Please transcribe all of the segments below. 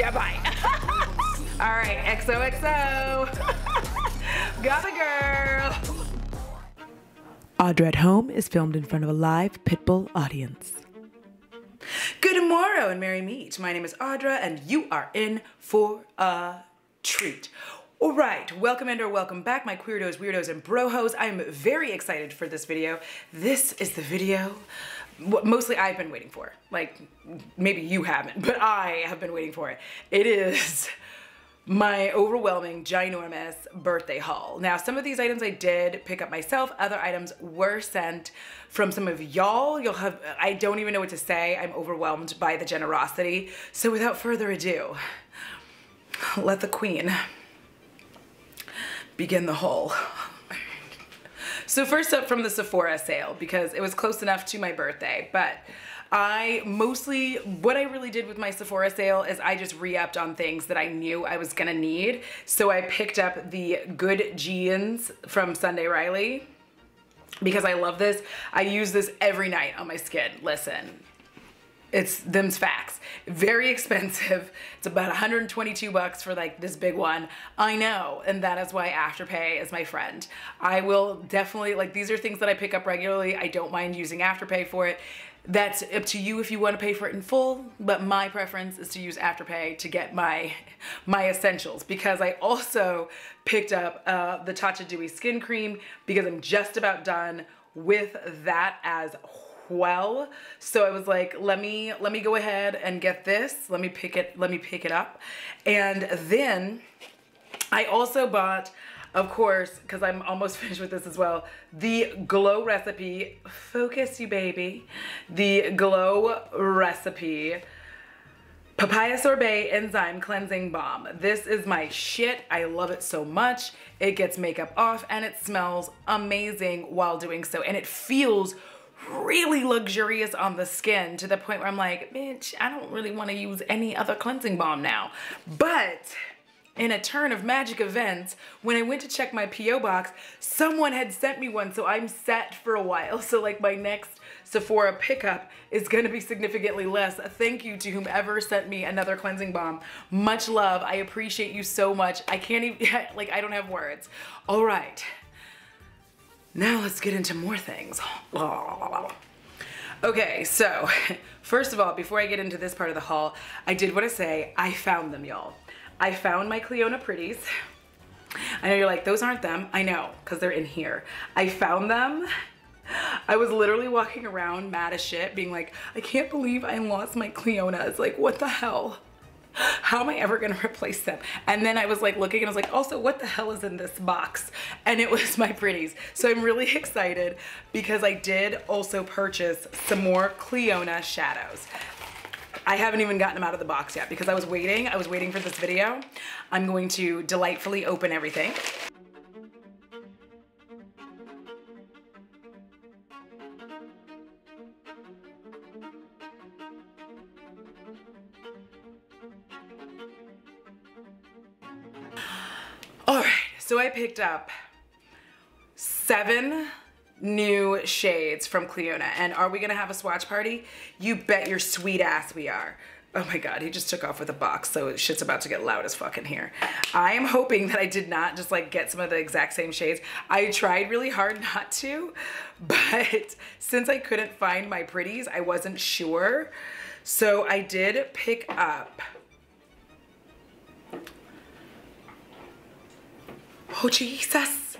Yeah, bye. All right, XOXO. Got a girl. Audra at Home is filmed in front of a live Pitbull audience. Good morrow and merry meet. My name is Audra and you are in for a treat. All right, welcome and or welcome back, my queerdos, weirdos, and brohos. I'm very excited for this video. This is the video mostly I've been waiting for. Like, maybe you haven't, but I have been waiting for it. It is my overwhelming, ginormous birthday haul. Now, some of these items I did pick up myself. Other items were sent from some of y'all. You'll have, I don't even know what to say. I'm overwhelmed by the generosity. So without further ado, let the queen begin the haul. So first up from the Sephora sale, because it was close enough to my birthday, but I mostly, what I really did with my Sephora sale is I just re-upped on things that I knew I was gonna need. So I picked up the Good Jeans from Sunday Riley because I love this. I use this every night on my skin. Listen, it's them's facts. Very expensive. It's about 122 bucks for like this big one. I know, and that is why Afterpay is my friend. I will definitely, like these are things that I pick up regularly. I don't mind using Afterpay for it. That's up to you if you want to pay for it in full, but my preference is to use Afterpay to get my my essentials because I also picked up uh, the Tatcha Dewy Skin Cream because I'm just about done with that as well. So I was like, let me let me go ahead and get this. Let me pick it, let me pick it up. And then I also bought of course, because I'm almost finished with this as well, the Glow Recipe, focus you baby, the Glow Recipe Papaya Sorbet Enzyme Cleansing Balm. This is my shit. I love it so much. It gets makeup off and it smells amazing while doing so. And it feels really luxurious on the skin to the point where I'm like, bitch, I don't really want to use any other cleansing balm now. But in a turn of magic events, when I went to check my P.O. box, someone had sent me one, so I'm set for a while. So like my next Sephora pickup is gonna be significantly less. Thank you to whomever sent me another cleansing balm. Much love, I appreciate you so much. I can't even, like I don't have words. All right, now let's get into more things. Okay, so first of all, before I get into this part of the haul, I did want to say I found them, y'all. I found my Clionadh Pretties. I know you're like, those aren't them. I know, because they're in here. I found them. I was literally walking around mad as shit, being like, I can't believe I lost my Clionadhs. Like, what the hell? How am I ever gonna replace them? And then I was like looking and I was like, also what the hell is in this box? And it was my pretties. So I'm really excited because I did also purchase some more Clionadh shadows. I haven't even gotten them out of the box yet because I was waiting. I was waiting for this video. I'm going to delightfully open everything. So I picked up seven new shades from Clionadh. And are we gonna have a swatch party? You bet your sweet ass we are. Oh my God, he just took off with a box, so shit's about to get loud as fuck in here. I am hoping that I did not just like get some of the exact same shades. I tried really hard not to, but since I couldn't find my pretties, I wasn't sure. So I did pick up Oh, Jesus.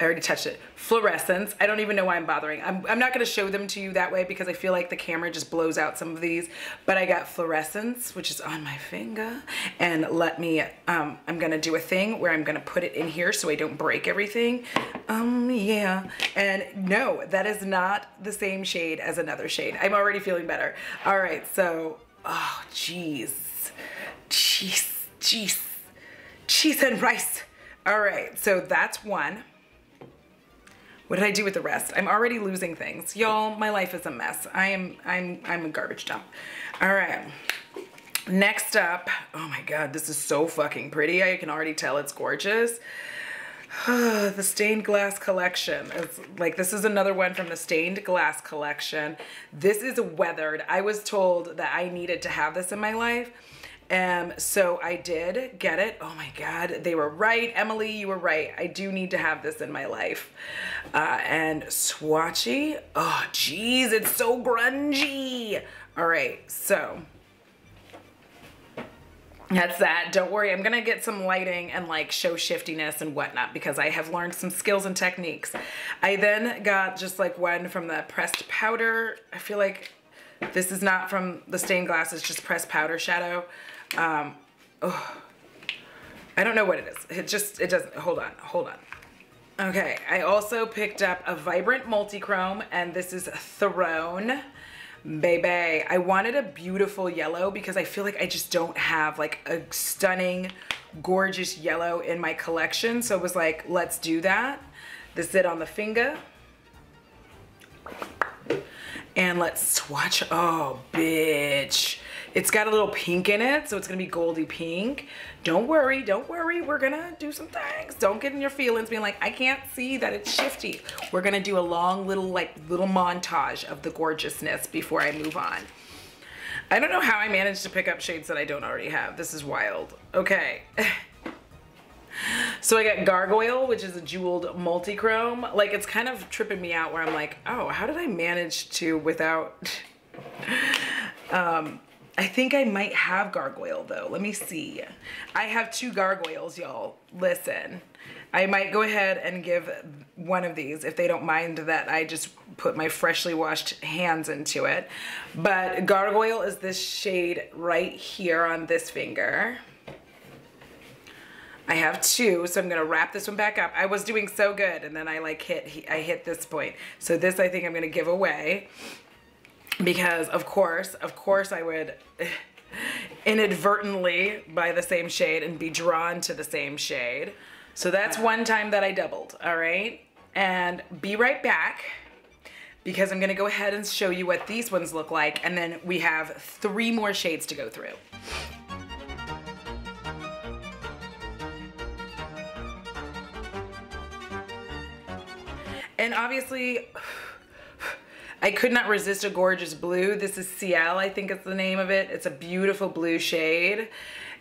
I already touched it. Fluorescence. I don't even know why I'm bothering. I'm, I'm not going to show them to you that way because I feel like the camera just blows out some of these. But I got fluorescence, which is on my finger. And let me, um, I'm going to do a thing where I'm going to put it in here so I don't break everything. Um, yeah. And no, that is not the same shade as another shade. I'm already feeling better. All right. So, oh, jeez. Jeez. Jeez. Cheese and rice. All right, so that's one. What did I do with the rest? I'm already losing things. Y'all, my life is a mess. I am, I'm, I'm a garbage dump. All right. Next up, oh my God, this is so fucking pretty. I can already tell it's gorgeous. the stained glass collection. It's like this is another one from the stained glass collection. This is weathered. I was told that I needed to have this in my life Um, so I did get it. Oh my God, they were right. Emily, you were right. I do need to have this in my life. Uh, and swatchy. Oh, geez, it's so grungy. All right, so that's that. Don't worry, I'm gonna get some lighting and like show shiftiness and whatnot because I have learned some skills and techniques. I then got just like one from the pressed powder. I feel like this is not from the stained glass, it's just pressed powder shadow. Um, oh, I don't know what it is. It just, it doesn't, hold on, hold on. Okay, I also picked up a Vibrant Multichrome and this is Throne. Baby, I wanted a beautiful yellow because I feel like I just don't have like a stunning, gorgeous yellow in my collection. So it was like, let's do that. This it on the finger. And let's swatch, oh, bitch. It's got a little pink in it, so it's gonna be goldy pink. Don't worry, don't worry, we're gonna do some things. Don't get in your feelings being like, I can't see that it's shifty. We're gonna do a long little, like, little montage of the gorgeousness before I move on. I don't know how I managed to pick up shades that I don't already have. This is wild. Okay. So I got Gargoyle, which is a jeweled multi-chrome. Like, it's kind of tripping me out where I'm like, oh, how did I manage to without... um, I think I might have gargoyle though. Let me see. I have two gargoyles, y'all. Listen. I might go ahead and give one of these if they don't mind that I just put my freshly washed hands into it. But gargoyle is this shade right here on this finger. I have two, so I'm gonna wrap this one back up. I was doing so good, and then I like hit, I hit this point. So this I think I'm gonna give away because of course, of course I would inadvertently buy the same shade and be drawn to the same shade. So that's one time that I doubled, all right? And be right back because I'm gonna go ahead and show you what these ones look like and then we have three more shades to go through. And obviously, I could not resist a gorgeous blue. This is Ciel, I think it's the name of it. It's a beautiful blue shade.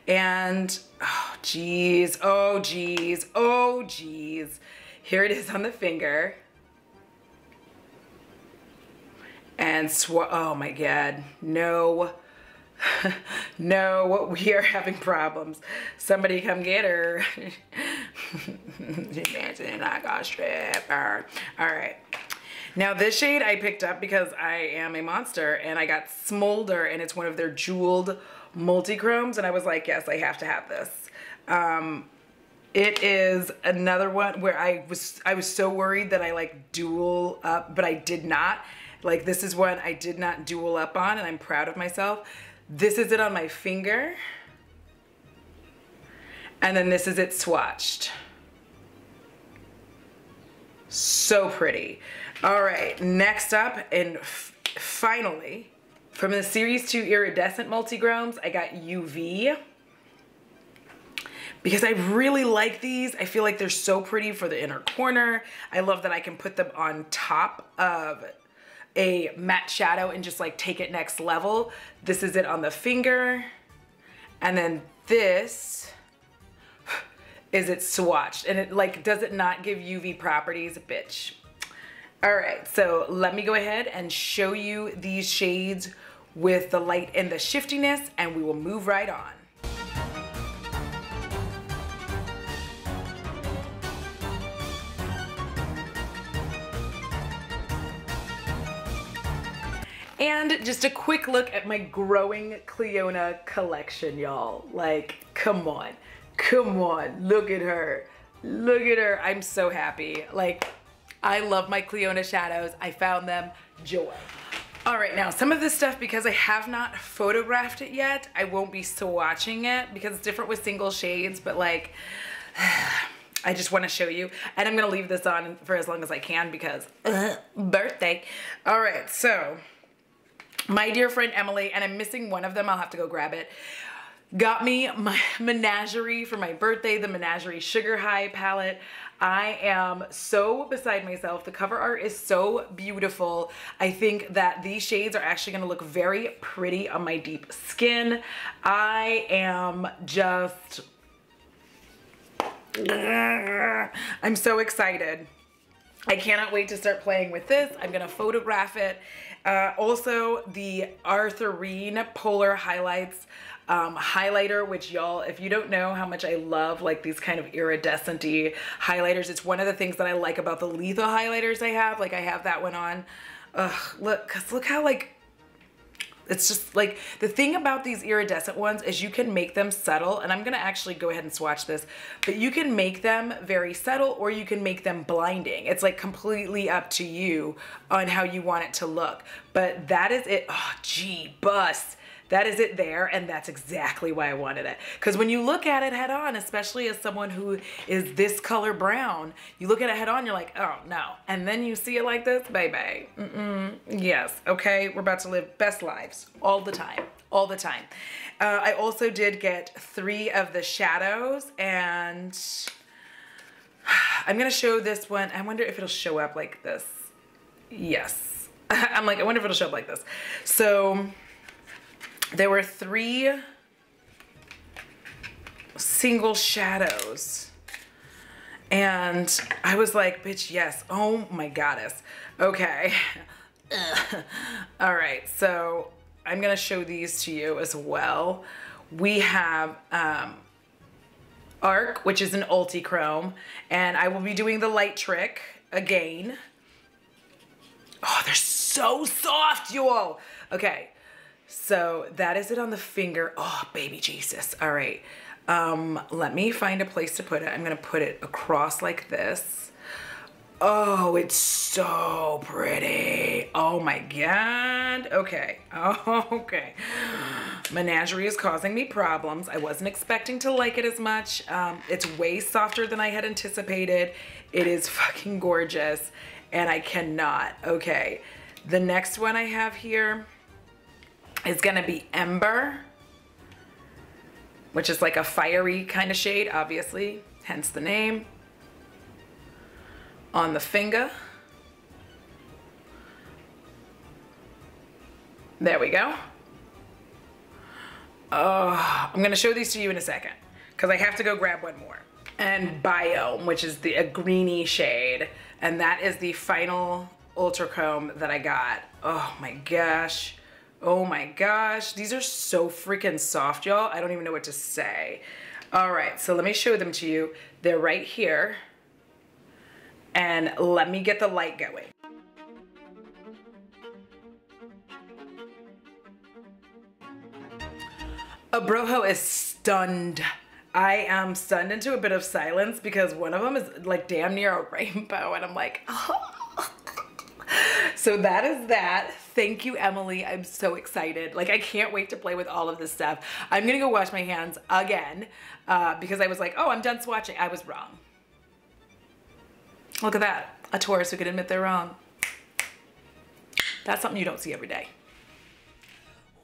And, oh geez, oh geez, oh geez. Here it is on the finger. And sw oh my God, no, no, we are having problems. Somebody come get her. She's dancing like a stripper. All right. Now this shade I picked up because I am a monster and I got Smolder and it's one of their jeweled multi-chromes and I was like, yes, I have to have this. Um, it is another one where I was I was so worried that I like dual up, but I did not. Like this is one I did not dual up on and I'm proud of myself. This is it on my finger. And then this is it swatched. So pretty. All right, next up, and finally, from the Series 2 Iridescent Multichromes, I got UV. Because I really like these. I feel like they're so pretty for the inner corner. I love that I can put them on top of a matte shadow and just like take it next level. This is it on the finger. And then this is it swatched and it like does it not give UV properties bitch all right, so let me go ahead and show you these shades with the light and the shiftiness and we will move right on. And just a quick look at my growing Clionadh collection, y'all. Like, come on, come on, look at her. Look at her, I'm so happy. Like, I love my Clionadh shadows. I found them. Joy. All right, now some of this stuff, because I have not photographed it yet, I won't be swatching it because it's different with single shades, but like, I just want to show you. And I'm to leave this on for as long as I can because uh, birthday. All right, so my dear friend Emily, and I'm missing one of them. I'll have to go grab it got me my menagerie for my birthday, the Menagerie Sugar High palette. I am so beside myself. The cover art is so beautiful. I think that these shades are actually gonna look very pretty on my deep skin. I am just, I'm so excited. I cannot wait to start playing with this. I'm gonna photograph it. Uh, also, the Arthurine Polar Highlights um, highlighter, which y'all, if you don't know how much I love like these kind of iridescent highlighters, it's one of the things that I like about the lethal highlighters I have. Like I have that one on. Ugh, look, cause look how like it's just like the thing about these iridescent ones is you can make them subtle and I'm gonna actually go ahead and swatch this but you can make them very subtle or you can make them blinding it's like completely up to you on how you want it to look but that is it oh gee bust that is it there, and that's exactly why I wanted it. Because when you look at it head on, especially as someone who is this color brown, you look at it head on, you're like, oh no. And then you see it like this, baby. Mm-mm. Yes, okay, we're about to live best lives all the time, all the time. Uh, I also did get three of the shadows, and I'm gonna show this one. I wonder if it'll show up like this. Yes. I'm like, I wonder if it'll show up like this. So, there were three single shadows. And I was like, bitch, yes. Oh my goddess. Okay. All right, so I'm gonna show these to you as well. We have um, Arc, which is an Ultrachrome, and I will be doing the light trick again. Oh, they're so soft, y'all. Okay, so that is it on the finger. Oh, baby Jesus. All right. Um, let me find a place to put it. I'm going to put it across like this. Oh, it's so pretty. Oh my God. Okay. Oh, okay. Menagerie is causing me problems. I wasn't expecting to like it as much. Um, it's way softer than I had anticipated. It is fucking gorgeous and I cannot. Okay. The next one I have here is gonna be Ember, which is like a fiery kind of shade, obviously, hence the name. On the finger. There we go. Oh, I'm gonna show these to you in a second because I have to go grab one more. And Biome, which is the a greeny shade. And that is the final Ultrachrome that I got. Oh my gosh. Oh my gosh, these are so freaking soft, y'all. I don't even know what to say. All right, so let me show them to you. They're right here. And let me get the light going. Abrojo is stunned. I am stunned into a bit of silence because one of them is like damn near a rainbow and I'm like, oh. so that is that. Thank you, Emily. I'm so excited. Like, I can't wait to play with all of this stuff. I'm gonna go wash my hands again uh, because I was like, oh, I'm done swatching. I was wrong. Look at that. A Taurus who could admit they're wrong. That's something you don't see every day.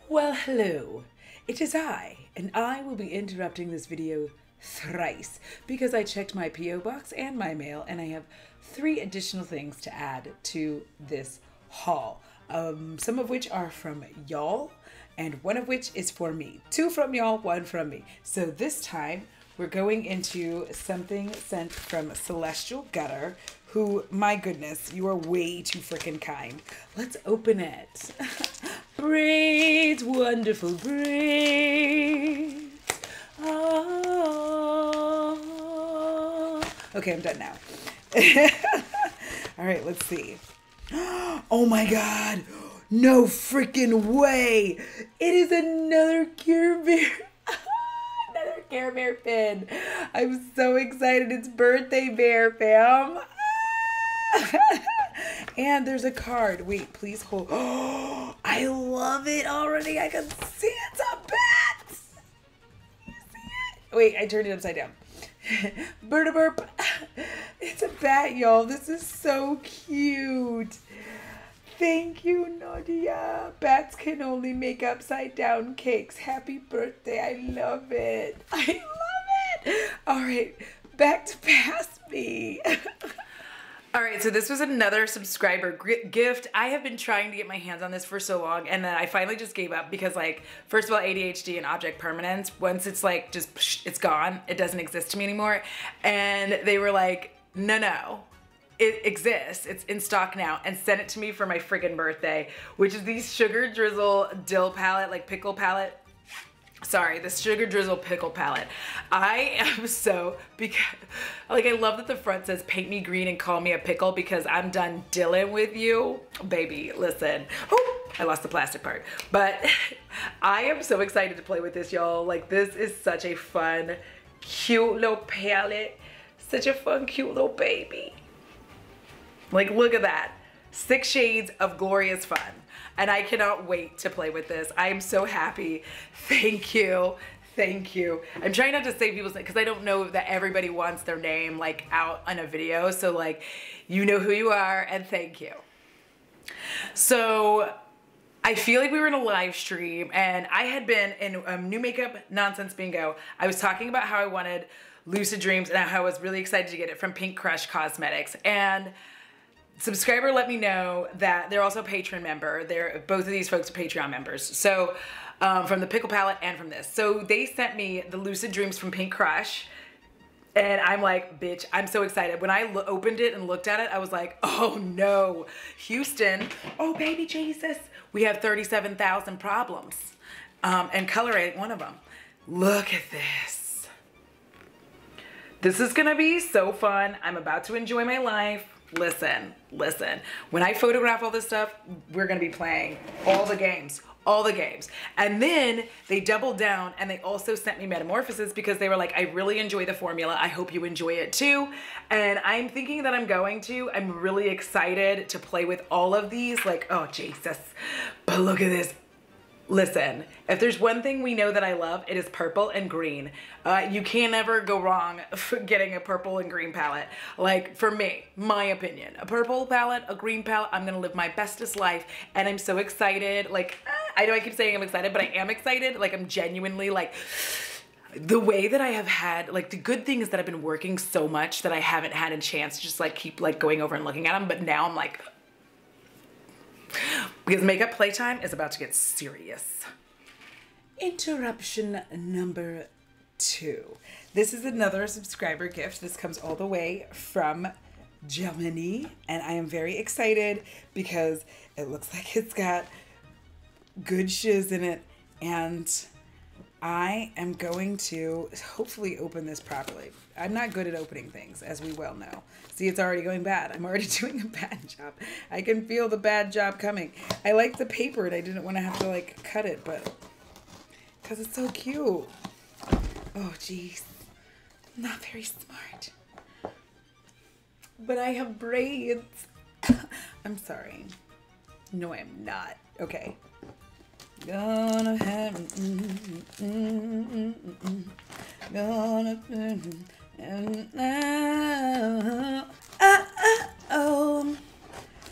Well, hello. It is I, and I will be interrupting this video thrice because I checked my P.O. box and my mail and I have three additional things to add to this haul. Um, some of which are from y'all and one of which is for me. Two from y'all, one from me. So this time we're going into something sent from Celestial Gutter, who, my goodness, you are way too freaking kind. Let's open it. braids, wonderful braids. Oh. Okay, I'm done now. All right, let's see. Oh my god. No freaking way. It is another Care Bear. another Care Bear pin. I'm so excited. It's birthday bear, fam. and there's a card. Wait, please hold. I love it already. I can see it's a bat. Wait, I turned it upside down. Bird burp. It's a bat, y'all. This is so cute. Thank you, Nadia. Bats can only make upside down cakes. Happy birthday. I love it. I love it. All right. back to past me. All right, so this was another subscriber gift. I have been trying to get my hands on this for so long, and then I finally just gave up because, like, first of all, ADHD and object permanence. Once it's like just psh, it's gone, it doesn't exist to me anymore. And they were like, no, no, it exists. It's in stock now, and sent it to me for my friggin' birthday, which is these sugar drizzle dill palette, like pickle palette sorry, the sugar drizzle pickle palette. I am so because like I love that the front says paint me green and call me a pickle because I'm done dealing with you. Baby, listen. Oh, I lost the plastic part. But I am so excited to play with this, y'all. Like this is such a fun, cute little palette. Such a fun, cute little baby. Like look at that. Six shades of glorious fun and I cannot wait to play with this. I am so happy. Thank you. Thank you. I'm trying not to say people's name because I don't know that everybody wants their name like out on a video. So like, you know who you are and thank you. So I feel like we were in a live stream and I had been in a new makeup nonsense bingo. I was talking about how I wanted lucid dreams and how I was really excited to get it from Pink Crush Cosmetics. And subscriber let me know that they're also a patron member. They're both of these folks are Patreon members. So um, from the pickle palette and from this. So they sent me the Lucid Dreams from Pink Crush. And I'm like, bitch, I'm so excited. When I opened it and looked at it, I was like, oh no, Houston, oh baby Jesus, we have 37,000 problems. Um, and color ain't one of them. Look at this. This is gonna be so fun. I'm about to enjoy my life listen, listen. When I photograph all this stuff, we're gonna be playing all the games, all the games. And then they doubled down and they also sent me Metamorphosis because they were like, I really enjoy the formula. I hope you enjoy it too. And I'm thinking that I'm going to. I'm really excited to play with all of these. Like, oh, Jesus. But look at this. Listen, if there's one thing we know that I love, it is purple and green. Uh, you can never go wrong getting a purple and green palette. Like, for me, my opinion. A purple palette, a green palette, I'm gonna live my bestest life. And I'm so excited. Like, I know I keep saying I'm excited, but I am excited. Like, I'm genuinely like, the way that I have had, like the good thing is that I've been working so much that I haven't had a chance to just like keep like going over and looking at them. But now I'm like, because makeup playtime is about to get serious. Interruption number two. This is another subscriber gift. This comes all the way from Germany, and I am very excited because it looks like it's got good shiz in it, and I am going to hopefully open this properly. I'm not good at opening things, as we well know. See, it's already going bad. I'm already doing a bad job. I can feel the bad job coming. I like the paper and I didn't want to have to like cut it, but because it's so cute. Oh, jeez. Not very smart. But I have braids. I'm sorry. No, I'm not. Okay. Gonna have. Mm, mm, mm, gonna. And now, uh, uh, oh,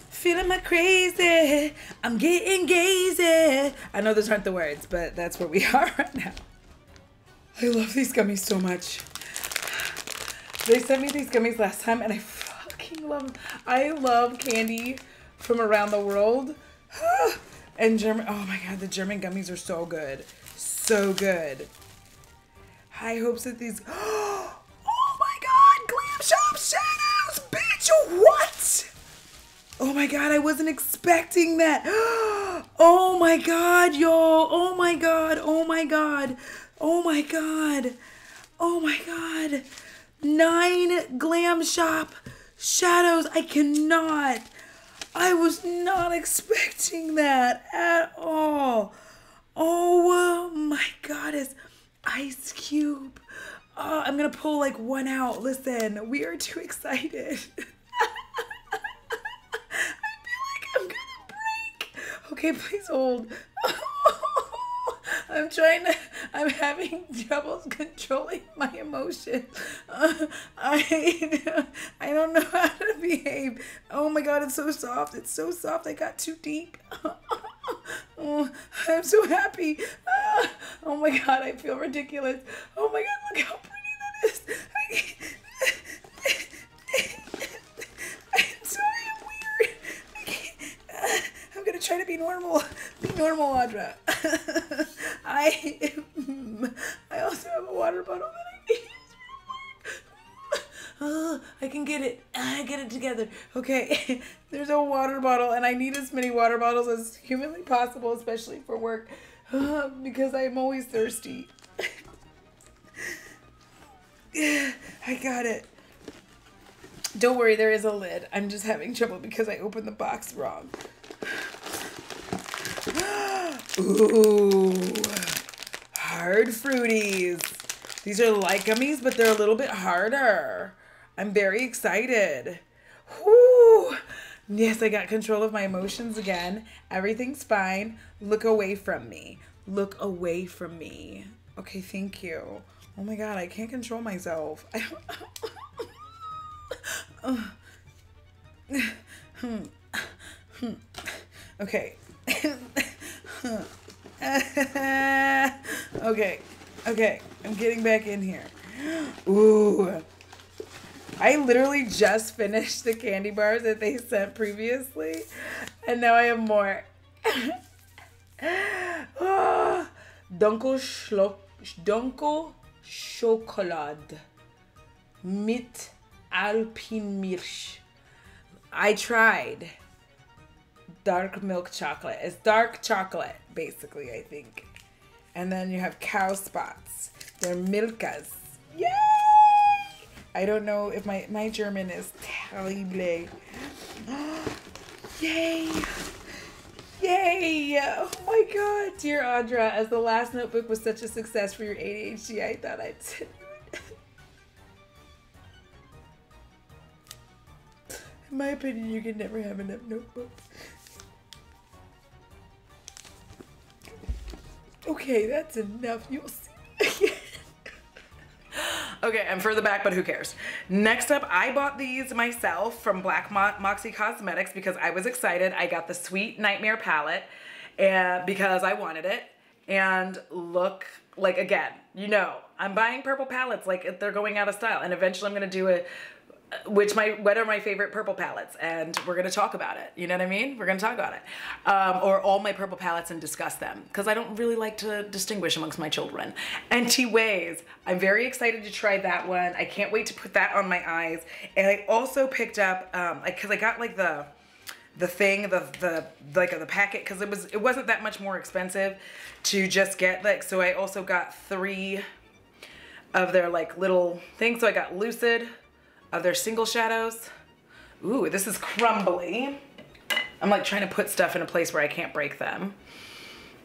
feeling my crazy. I'm getting gazy. I know those aren't the words, but that's where we are right now. I love these gummies so much. They sent me these gummies last time, and I fucking love them. I love candy from around the world. and German, oh my god, the German gummies are so good. So good. High hopes that these. Oh my god, Glam Shop Shadows, bitch! What? Oh my god, I wasn't expecting that. Oh my god, yo. Oh my god. Oh my god. Oh my god. Oh my god. Nine Glam Shop Shadows. I cannot. I was not expecting that at all. Oh my god, it's Ice Cube. Oh, I'm gonna pull like one out. Listen, we are too excited. I feel like I'm gonna break. Okay, please hold. I'm trying to, I'm having troubles controlling my emotions. Uh, I, I don't know how to behave. Oh my God, it's so soft. It's so soft. I got too deep. oh, I'm so happy. oh my God, I feel ridiculous. Oh my God, look how pretty that is. Try to be normal. Be normal, Audra. I I also have a water bottle that I need. Oh, I can get it. I get it together. Okay, there's a water bottle, and I need as many water bottles as humanly possible, especially for work, because I'm always thirsty. I got it. Don't worry, there is a lid. I'm just having trouble because I opened the box wrong. Ooh, hard fruities. These are like gummies, but they're a little bit harder. I'm very excited. Whoo! Yes, I got control of my emotions again. Everything's fine. Look away from me. Look away from me. Okay, thank you. Oh my god, I can't control myself. okay. okay. Okay. I'm getting back in here. Ooh. I literally just finished the candy bars that they sent previously, and now I have more. oh, Dunkel Dunkel Schokolade mit Alpenmilch. I tried dark milk chocolate. It's dark chocolate, basically, I think. And then you have cow spots. They're milkas. Yay! I don't know if my, my German is terrible. Yay! Yay! Oh my god, dear Audra, as the last notebook was such a success for your ADHD, I thought I'd send. In my opinion, you can never have enough notebooks. Okay, that's enough. You'll see. Okay, I'm further back, but who cares? Next up, I bought these myself from Black Mo- Moxy Cosmetics because I was excited. I got the Sweet Nightmare palette and because I wanted it. And look, like again, you know, I'm buying purple palettes like they're going out of style. And eventually I'm gonna do a which my what are my favorite purple palettes? And we're gonna talk about it. You know what i mean? We're gonna talk about it. Um, or all my purple palettes and discuss them. Because i don't really like to distinguish amongst my children. NT Ways i'm very excited to try that one. I can't wait to put that on my eyes. And i also picked up um because i got like the the thing the the like of the packet because it was it wasn't that much more expensive to just get like so i also got three of their like little things. So i got lucid of their single shadows. Ooh, this is crumbly. I'm like trying to put stuff in a place where I can't break them.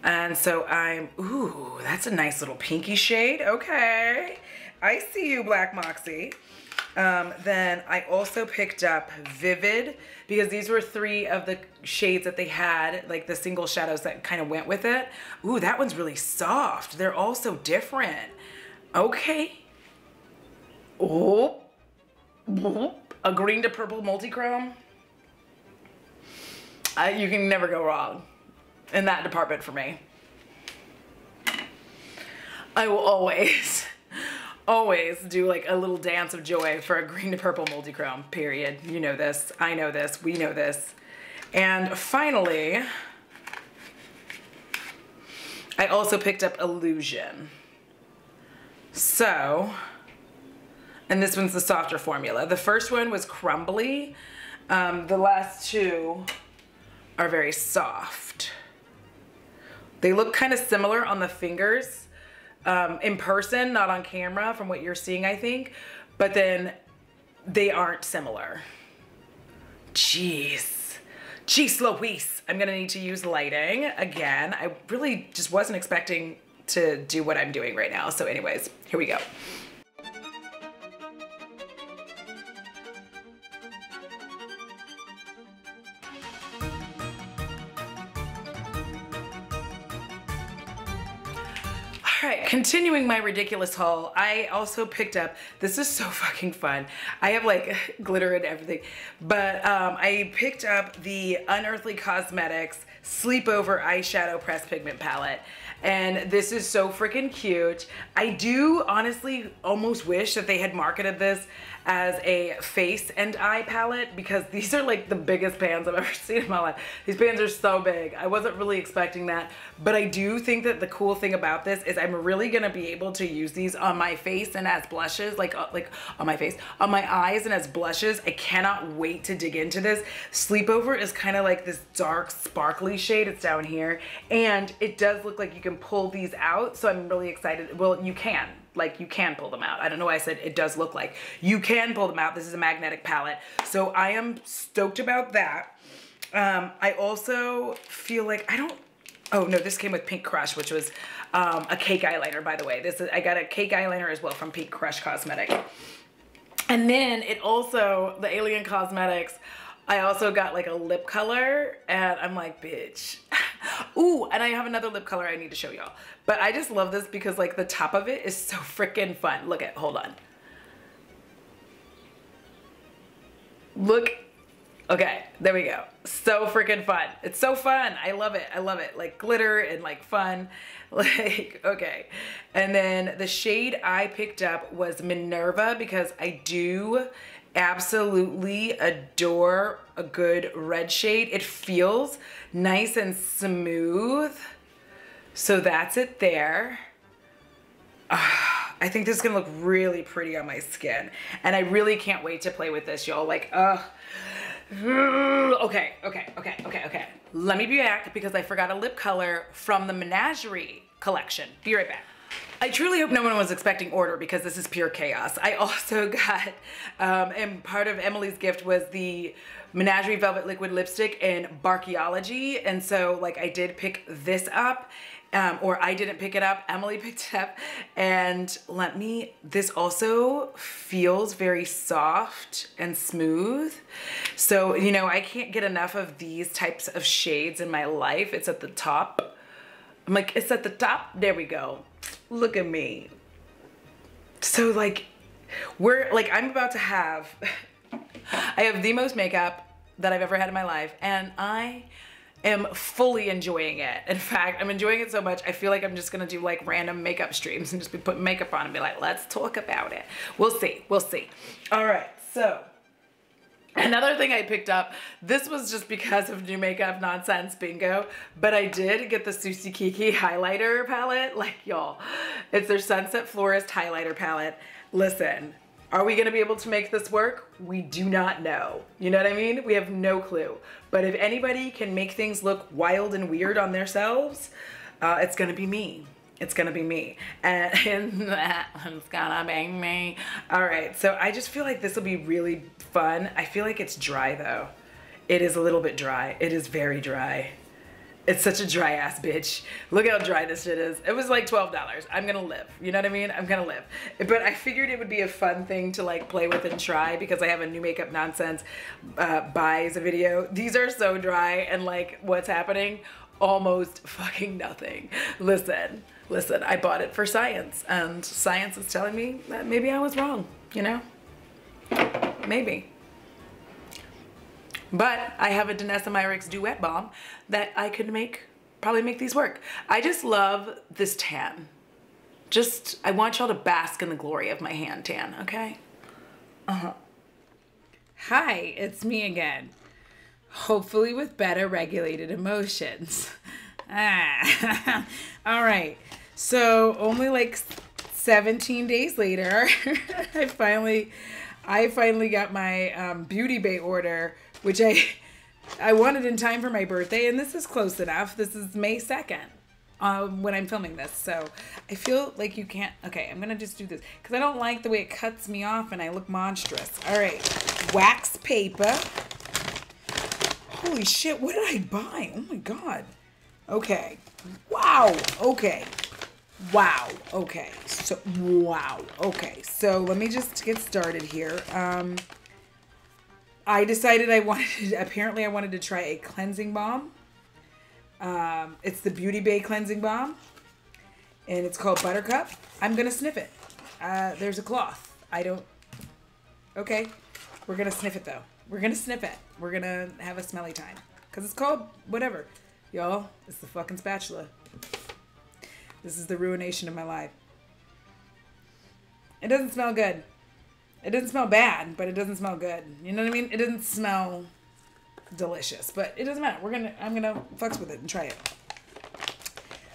And so I'm, ooh, that's a nice little pinky shade. Okay. I see you, Black Moxy. Um, then I also picked up Vivid because these were three of the shades that they had, like the single shadows that kind of went with it. Ooh, that one's really soft. They're all so different. Okay. Oh, a green to purple multi-chrome. You can never go wrong in that department for me. I will always, always do like a little dance of joy for a green to purple multi-chrome, period. You know this, I know this, we know this. And finally, I also picked up Illusion. So, and this one's the softer formula. The first one was crumbly. Um, the last two are very soft. They look kind of similar on the fingers um, in person, not on camera from what you're seeing, I think. But then they aren't similar. Jeez. Jeez Louise. I'm gonna need to use lighting again. I really just wasn't expecting to do what I'm doing right now. So anyways, here we go. All right, continuing my ridiculous haul, I also picked up, this is so fucking fun. I have like glitter and everything, but um, I picked up the Unearthly Cosmetics Sleepover Eyeshadow Press Pigment Palette. And this is so freaking cute. I do honestly almost wish that they had marketed this as a face and eye palette because these are like the biggest pans I've ever seen in my life. These pans are so big. I wasn't really expecting that, but I do think that the cool thing about this is I'm really gonna be able to use these on my face and as blushes, like uh, like on my face, on my eyes and as blushes. I cannot wait to dig into this. Sleepover is kind of like this dark sparkly shade. It's down here, and it does look like you can pull these out. So I'm really excited. Well, you can like you can pull them out. I don't know why I said it does look like. You can pull them out. This is a magnetic palette. So I am stoked about that. Um, I also feel like, I don't, oh no, this came with Pink Crush, which was um, a cake eyeliner, by the way. This is, I got a cake eyeliner as well from Pink Crush Cosmetics. And then it also, the Alien Cosmetics, I also got like a lip color and I'm like, bitch. Ooh, and I have another lip color I need to show y'all. But I just love this because like the top of it is so freaking fun. Look at, hold on. Look, okay, there we go. So freaking fun. It's so fun. I love it. I love it. Like glitter and like fun. Like, okay. And then the shade I picked up was Minerva because I do absolutely adore a good red shade. It feels nice and smooth. So that's it there. Uh, I think this is gonna look really pretty on my skin. And I really can't wait to play with this, y'all. Like, uh, okay, okay, okay, okay, okay. Let me be back because I forgot a lip color from the Menagerie collection. Be right back. I truly hope no one was expecting order because this is pure chaos. I also got, um, and part of Emily's gift was the Menagerie Velvet Liquid Lipstick in Barkeology. And so like I did pick this up um, or I didn't pick it up, Emily picked it up. And let me, this also feels very soft and smooth. So, you know, I can't get enough of these types of shades in my life. It's at the top. I'm like, it's at the top. There we go. Look at me. So like, we're like, I'm about to have, I have the most makeup that I've ever had in my life. And I am fully enjoying it. In fact, I'm enjoying it so much, I feel like I'm just gonna do like random makeup streams and just be putting makeup on and be like, let's talk about it. We'll see, we'll see. All right, so Another thing I picked up, this was just because of new makeup nonsense bingo, but I did get the Susie Kiki highlighter palette. Like y'all, it's their Sunset Florist highlighter palette. Listen, are we gonna be able to make this work? We do not know. You know what I mean? We have no clue. But if anybody can make things look wild and weird on themselves, uh, it's gonna be me. It's gonna be me. And, and it's gonna be me. All right, so I just feel like this will be really fun. I feel like it's dry though. It is a little bit dry. It is very dry. It's such a dry ass bitch. Look how dry this shit is. It was like $12. I'm gonna live. You know what I mean? I'm gonna live. But I figured it would be a fun thing to like play with and try because I have a new makeup nonsense uh, buys a video. These are so dry and like what's happening? Almost fucking nothing. Listen, listen, I bought it for science and science is telling me that maybe I was wrong, you know? Maybe. But I have a Danessa Myricks Duet bomb that I could make, probably make these work. I just love this tan. Just, I want y'all to bask in the glory of my hand tan, okay? Uh-huh. Hi, it's me again. Hopefully with better regulated emotions. ah. All right. So only like 17 days later, I finally, I finally got my um, Beauty Bay order which I I wanted in time for my birthday, and this is close enough. This is May 2nd um, when I'm filming this. So I feel like you can't. Okay, I'm to just do this because I don't like the way it cuts me off and I look monstrous. All right, wax paper. Holy shit, what did I buy? Oh my God. Okay. Wow. Okay. Wow. Okay. So, wow. Okay. So let me just get started here. Um, I decided I wanted, apparently I wanted to try a cleansing balm. Um, it's the Beauty Bay Cleansing Balm. And it's called Buttercup. I'm going to sniff it. Uh, there's a cloth. I don't, okay. We're going to sniff it though. We're going to sniff it. We're going to have a smelly time. Because it's called whatever. Y'all, it's the fucking spatula. This is the ruination of my life. It doesn't smell good. It doesn't smell bad, but it doesn't smell good. You know what I mean? It doesn't smell delicious, but it doesn't matter. We're gonna I'm gonna flex with it and try it.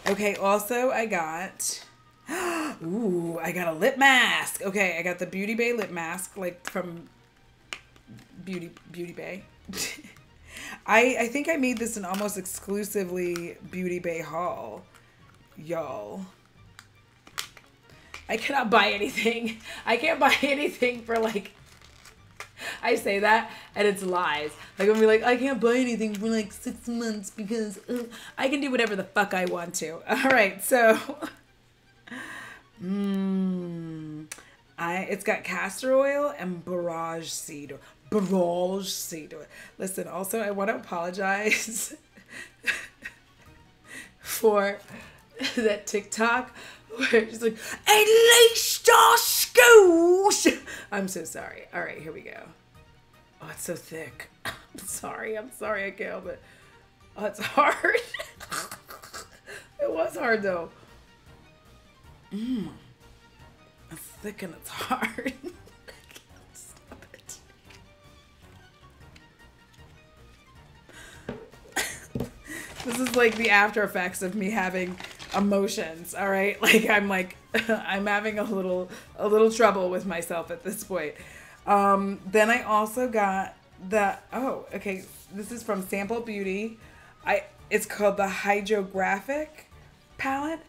Okay, also I got Ooh, I got a lip mask. Okay, I got the Beauty Bay lip mask, like from Beauty Beauty Bay. I I think I made this an almost exclusively Beauty Bay haul, y'all. I cannot buy anything. I can't buy anything for like. I say that and it's lies. Like I'm be like, I can't buy anything for like six months because uh, I can do whatever the fuck I want to. All right, so. Mmm. I it's got castor oil and borage seed. Borage seed. Listen, also I want to apologize for that TikTok where she's like, at least our schools. I'm so sorry. All right, here we go. Oh, it's so thick. I'm sorry. I'm sorry I can't it. Oh, it's hard. it was hard though. Mmm. It's thick and it's hard. This is like the after effects of me having emotions all right? Like i'm like i'm having a little a little trouble with myself at this point. Um then i also got the oh okay this is from sample beauty. I it's called the hydrographic palette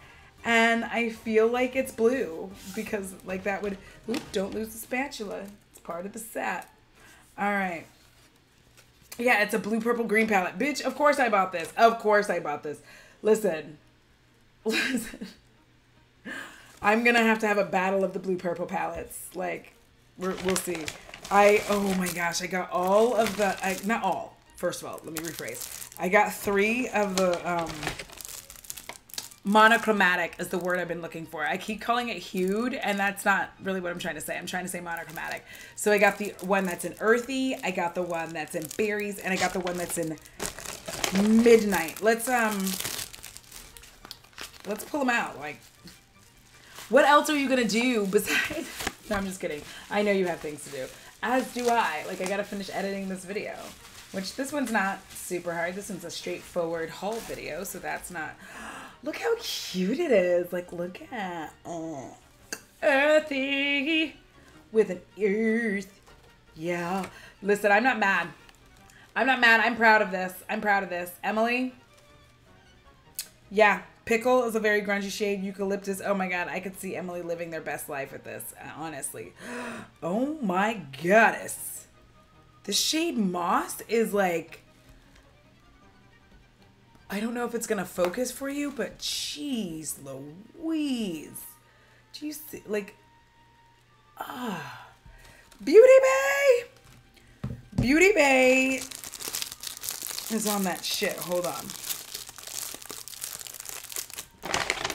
and i feel like it's blue because like that would oop don't lose the spatula. It's part of the set. All right. Yeah it's a blue purple green palette. Bitch of course i bought this. Of course i bought this. Listen Listen, I'm gonna have to have a battle of the blue purple palettes. Like, we will see. I oh my gosh, I got all of the I, not all. First of all, let me rephrase. I got three of the um, monochromatic is the word I've been looking for. I keep calling it hued, and that's not really what I'm trying to say. I'm trying to say monochromatic. So I got the one that's in earthy, I got the one that's in berries, and I got the one that's in midnight. Let's um Let's pull them out. Like, what else are you gonna do besides? no, I'm just kidding. I know you have things to do. As do I. Like, I gotta finish editing this video, which this one's not super hard. This one's a straightforward haul video, so that's not. Look how cute it is. Like, look at oh, earthy with an earth. Yeah. Listen, I'm not mad. I'm not mad. I'm proud of this. I'm proud of this. Emily. Yeah, Pickle is a very grungy shade. Eucalyptus. Oh my god, I could see Emily living their best life with this, uh, honestly. Oh my goddess. The shade Moss is like. I don't know if it's gonna focus for you, but jeez Louise. Do you see, like. Ah. Beauty Bay! Beauty Bay is on that shit. Hold on.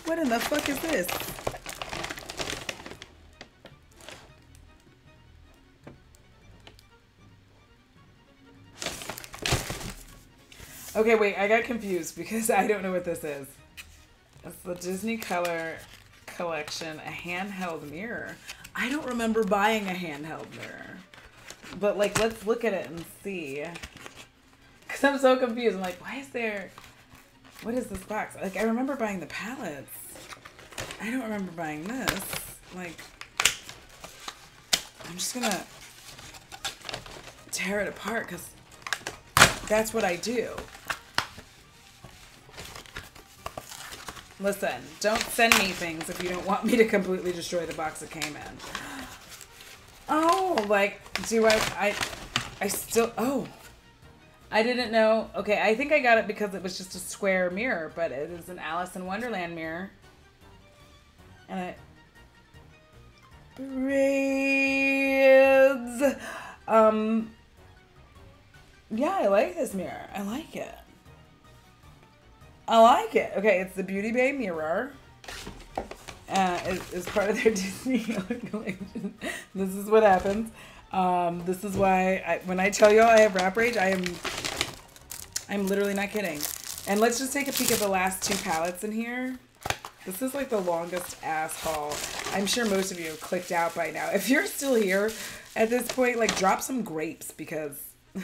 What in the fuck is this? Okay, wait, I got confused because I don't know what this is. It's the Disney Color Collection, a handheld mirror. I don't remember buying a handheld mirror. But, like, let's look at it and see. Because I'm so confused. I'm like, why is there what is this box? Like, I remember buying the palettes. I don't remember buying this. Like, I'm just gonna tear it apart because that's what I do. Listen, don't send me things if you don't want me to completely destroy the box it came in. Oh, like, do I, I, I still, oh, I didn't know. Okay, I think I got it because it was just a square mirror, but it is an Alice in Wonderland mirror. And it. Um, yeah, I like this mirror. I like it. I like it. Okay, it's the Beauty Bay mirror. Uh, part of their Disney collection. this is what happens. Um, this is why I, when I tell y'all I have wrap rage, I am I'm literally not kidding. And let's just take a peek at the last two palettes in here. This is like the longest ass haul. I'm sure most of you have clicked out by now. If you're still here at this point, like drop some grapes because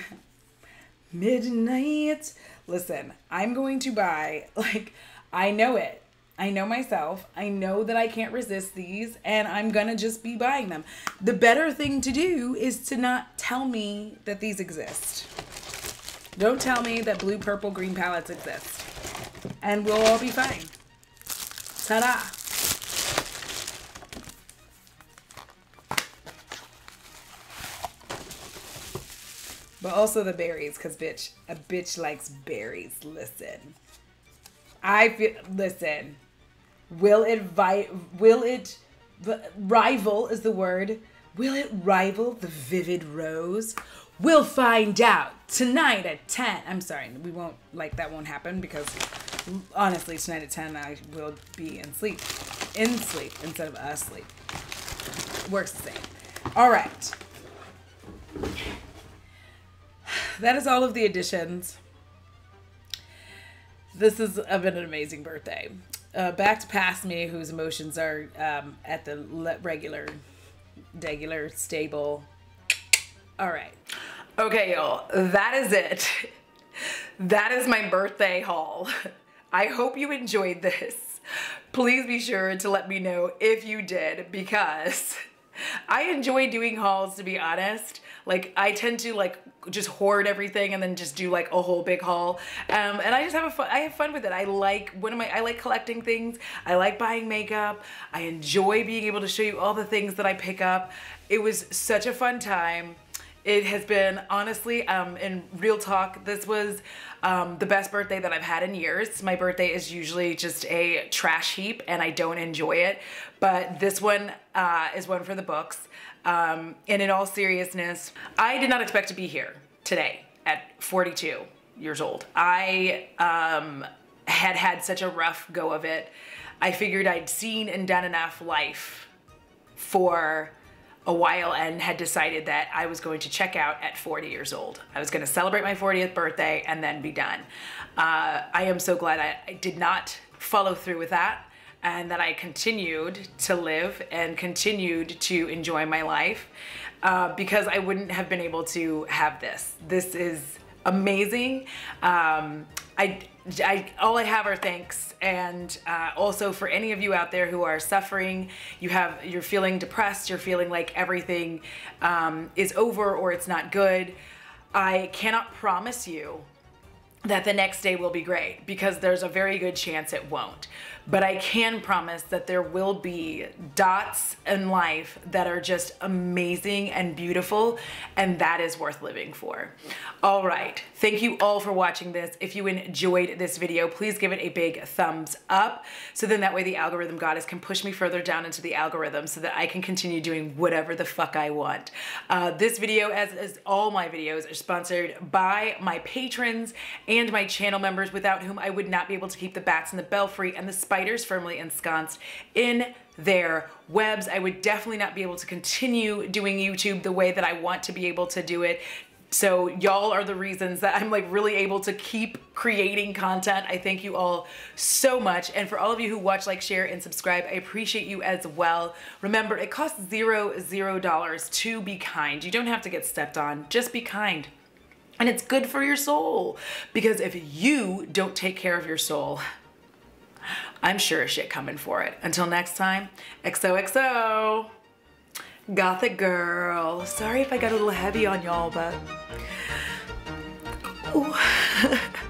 midnight. Listen, I'm going to buy, like, I know it. I know myself. I know that I can't resist these, and I'm gonna just be buying them. The better thing to do is to not tell me that these exist. Don't tell me that blue, purple, green palettes exist. And we'll all be fine. Ta da! But also the berries, because bitch, a bitch likes berries. Listen. I feel, listen. Will it vi- will it rival is the word. Will it rival the vivid rose? We'll find out tonight at 10. I'm sorry, we won't like that won't happen because honestly, tonight at 10 I will be in sleep. In sleep instead of asleep. Works the same. All right. That is all of the additions. This has been an amazing birthday. Uh, back to past me, whose emotions are um, at the regular, regular, stable. All right. Okay, y'all, that is it. That is my birthday haul. I hope you enjoyed this. Please be sure to let me know if you did because I enjoy doing hauls to be honest. Like I tend to like just hoard everything and then just do like a whole big haul. Um, and I just have a fun, I have fun with it. I like, one of my, I like collecting things. I like buying makeup. I enjoy being able to show you all the things that I pick up. It was such a fun time. It has been honestly, um, in real talk, this was um, the best birthday that I've had in years. My birthday is usually just a trash heap and I don't enjoy it, but this one uh, is one for the books. Um, and in all seriousness, I did not expect to be here today at 42 years old. I um, had had such a rough go of it. I figured I'd seen and done enough life for a while and had decided that I was going to check out at 40 years old. I was going to celebrate my 40th birthday and then be done. Uh, I am so glad I, I did not follow through with that and that I continued to live and continued to enjoy my life uh, because I wouldn't have been able to have this. This is amazing. Um, I, I, all I have are thanks, and uh, also for any of you out there who are suffering, you have, you're feeling depressed, you're feeling like everything um, is over or it's not good. I cannot promise you that the next day will be great because there's a very good chance it won't. But I can promise that there will be dots in life that are just amazing and beautiful, and that is worth living for. All right, thank you all for watching this. If you enjoyed this video, please give it a big thumbs up so then that way the algorithm goddess can push me further down into the algorithm so that I can continue doing whatever the fuck I want. Uh, this video, as, as all my videos, are sponsored by my patrons and my channel members without whom I would not be able to keep the bats in the belfry and the spiders firmly ensconced in their webs. I would definitely not be able to continue doing YouTube the way that I want to be able to do it. So y'all are the reasons that I'm like really able to keep creating content. I thank you all so much. And for all of you who watch, like, share, and subscribe, I appreciate you as well. Remember, it costs zero, zero dollars to be kind. You don't have to get stepped on, just be kind. And it's good for your soul because if you don't take care of your soul, I'm sure shit coming for it. Until next time, XOXO. Gothic girl. Sorry if I got a little heavy on y'all, but.